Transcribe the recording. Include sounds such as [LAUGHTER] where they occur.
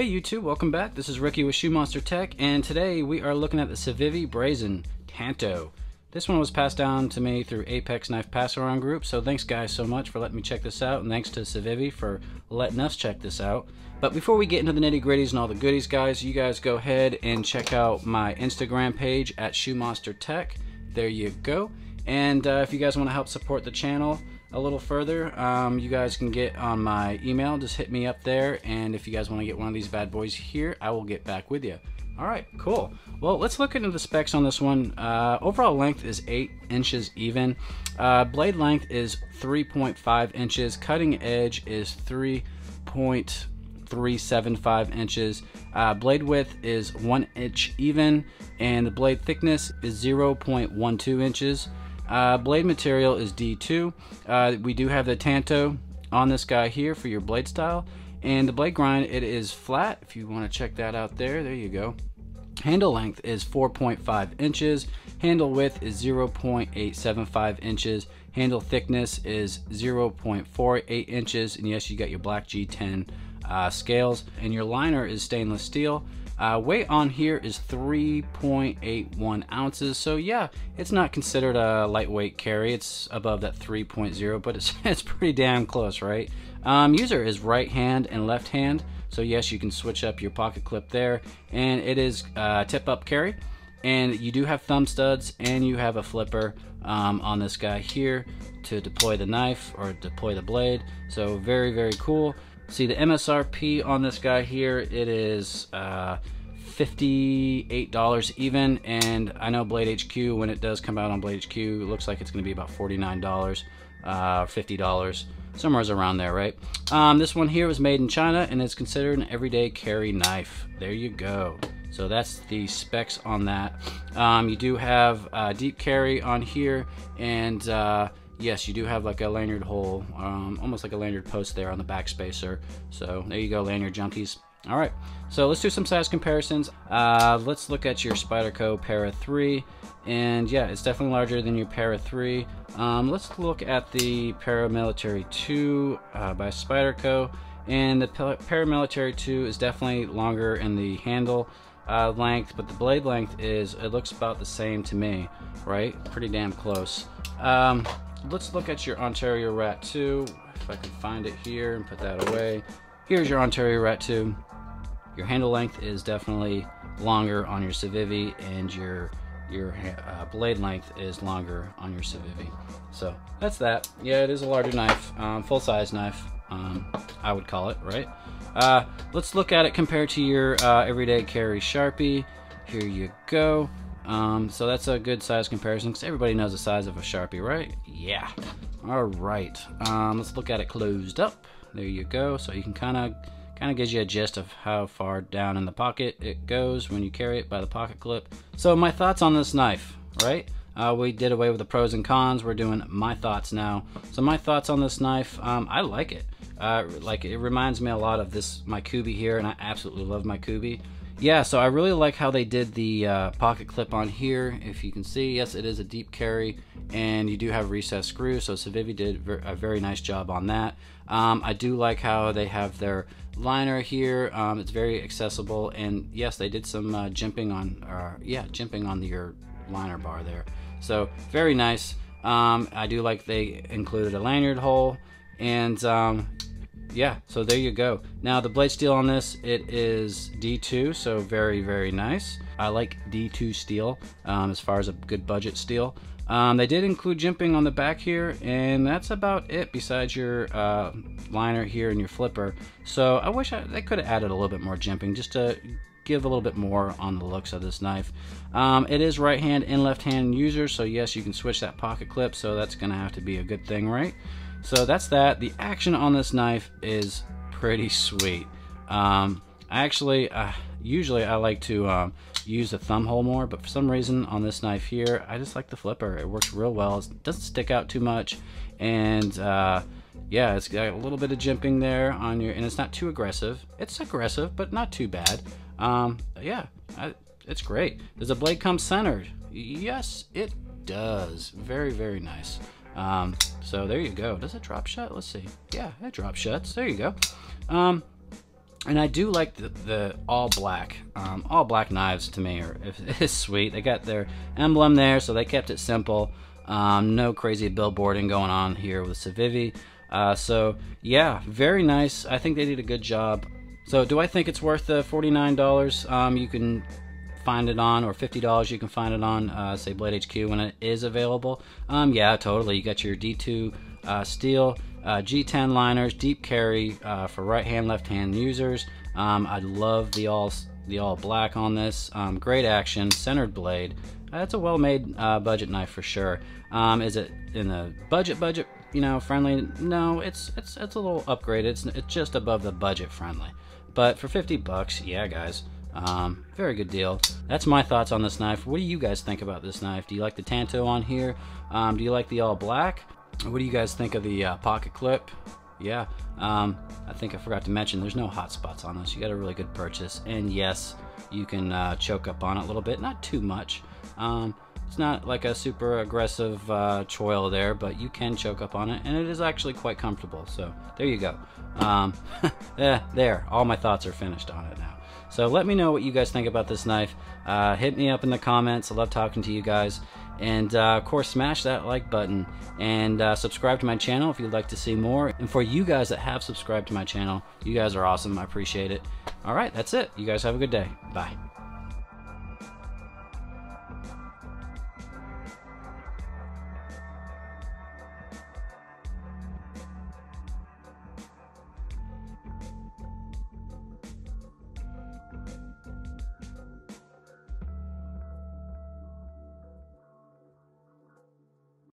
Hey YouTube, welcome back. This is Ricky with Shoe Monster Tech, and today we are looking at the Civivi Brazen Tanto. This one was passed down to me through Apex Knife Pass Around Group, so thanks guys so much for letting me check this out, and thanks to Civivi for letting us check this out. But before we get into the nitty gritties and all the goodies, guys, you guys go ahead and check out my Instagram page at Shoe Monster Tech. There you go. And uh, if you guys want to help support the channel, a little further, um, you guys can get on my email. Just hit me up there. And if you guys want to get one of these bad boys here, I will get back with you. All right, cool. Well, let's look into the specs on this one. Uh, overall length is 8 inches even. Uh, blade length is 3.5 inches. Cutting edge is 3.375 inches. Uh, blade width is 1 inch even. And the blade thickness is 0.12 inches. Uh, blade material is D2. Uh, we do have the Tanto on this guy here for your blade style. And the blade grind, it is flat. If you want to check that out there, there you go. Handle length is 4.5 inches. Handle width is 0.875 inches. Handle thickness is 0.48 inches. And yes, you got your black G10 uh, scales. And your liner is stainless steel. Uh, weight on here is 3.81 ounces, so yeah, it's not considered a lightweight carry. It's above that 3.0, but it's, [LAUGHS] it's pretty damn close, right? Um, user is right hand and left hand, so yes, you can switch up your pocket clip there, and it is uh, tip up carry, and you do have thumb studs, and you have a flipper um, on this guy here to deploy the knife or deploy the blade, so very, very cool. See the MSRP on this guy here, it is uh, $58 even, and I know Blade HQ, when it does come out on Blade HQ, it looks like it's going to be about $49, uh, $50, somewhere around there, right? Um, this one here was made in China and is considered an everyday carry knife. There you go. So that's the specs on that. Um, you do have uh, deep carry on here, and uh, yes, you do have like a lanyard hole, um, almost like a lanyard post there on the back spacer. So there you go, lanyard junkies. All right, so let's do some size comparisons. Uh, let's look at your Spyderco Para 3. And yeah, it's definitely larger than your Para 3. Um, let's look at the Paramilitary 2 uh, by Spyderco. And the Paramilitary 2 is definitely longer in the handle uh, length, but the blade length is, it looks about the same to me, right? Pretty damn close. Um, let's look at your Ontario Rat 2. If I can find it here and put that away. Here's your Ontario Rat 2. Your handle length is definitely longer on your Civivi and your your uh, blade length is longer on your Civivi. So that's that. Yeah, it is a larger knife, um, full size knife, um, I would call it, right? Uh, let's look at it compared to your uh, everyday carry Sharpie. Here you go. Um, so that's a good size comparison because everybody knows the size of a Sharpie, right? Yeah. All right. Um, let's look at it closed up. There you go. So you can kind of kind of gives you a gist of how far down in the pocket it goes when you carry it by the pocket clip. So my thoughts on this knife, right? Uh, we did away with the pros and cons. We're doing my thoughts now. So my thoughts on this knife, um, I like it. Uh, like it reminds me a lot of this my Kubey here, and I absolutely love my Kubey yeah, so I really like how they did the uh, pocket clip on here. If you can see, yes, it is a deep carry, and you do have recessed screws, so Civivi did a very nice job on that. Um, I do like how they have their liner here. Um, it's very accessible, and yes, they did some uh, jimping on, uh, yeah, jimping on the, your liner bar there. So very nice. Um, I do like they included a lanyard hole, and um, yeah, so there you go. Now the blade steel on this, it is D2, so very, very nice. I like D2 steel um, as far as a good budget steel. Um, they did include jimping on the back here, and that's about it besides your uh, liner here and your flipper. So I wish I, they could have added a little bit more jimping just to give a little bit more on the looks of this knife. Um, it is right hand and left hand user, so yes, you can switch that pocket clip, so that's going to have to be a good thing, right? So that's that. The action on this knife is pretty sweet. Um, actually, uh, usually I like to um, use the thumb hole more, but for some reason on this knife here, I just like the flipper. It works real well. It doesn't stick out too much. And uh, yeah, it's got a little bit of jimping there on your, and it's not too aggressive. It's aggressive, but not too bad. Um, yeah, I, it's great. Does the blade come centered? Yes, it does. Very, very nice. Um, so there you go. Does it drop shut? Let's see. Yeah, it drop shuts. There you go. Um, and I do like the, the all black. Um, all black knives to me are [LAUGHS] is sweet. They got their emblem there, so they kept it simple. Um, no crazy billboarding going on here with Civivi. Uh, so yeah, very nice. I think they did a good job. So do I think it's worth the $49? Um, you can find it on, or $50 you can find it on, uh, say Blade HQ when it is available. Um, yeah, totally. You got your D2 uh, steel, uh, G10 liners, deep carry uh, for right hand, left hand users. Um, I love the all the all black on this. Um, great action, centered blade. That's a well-made uh, budget knife for sure. Um, is it in the budget budget? You know, friendly? No, it's it's it's a little upgraded. It's it's just above the budget friendly. But for 50 bucks, yeah, guys. Um, very good deal. That's my thoughts on this knife. What do you guys think about this knife? Do you like the Tanto on here? Um, do you like the all black? What do you guys think of the uh, pocket clip? Yeah, um, I think I forgot to mention there's no hot spots on this. You got a really good purchase. And yes, you can uh, choke up on it a little bit, not too much. Um, it's not like a super aggressive uh, choil there, but you can choke up on it, and it is actually quite comfortable. So there you go. Um, yeah, [LAUGHS] there, all my thoughts are finished on it now. So let me know what you guys think about this knife. Uh, hit me up in the comments. I love talking to you guys. And uh, of course, smash that like button and uh, subscribe to my channel if you'd like to see more. And for you guys that have subscribed to my channel, you guys are awesome. I appreciate it. All right, that's it. You guys have a good day. Bye.